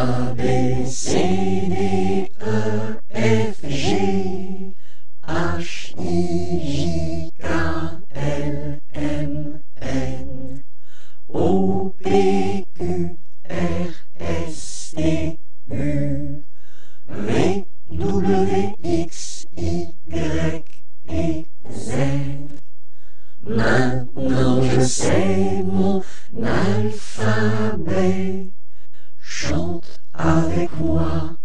B, C, D, E, F, G, H, I, J, K, L, M, N, O, P, Q, R, S, T, U, V, W, X, Y Z. Maintenant je sais mon alphabet. Chante avec moi